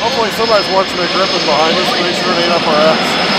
Hopefully somebody's watching a gripping behind us to make sure it ain't up our ass.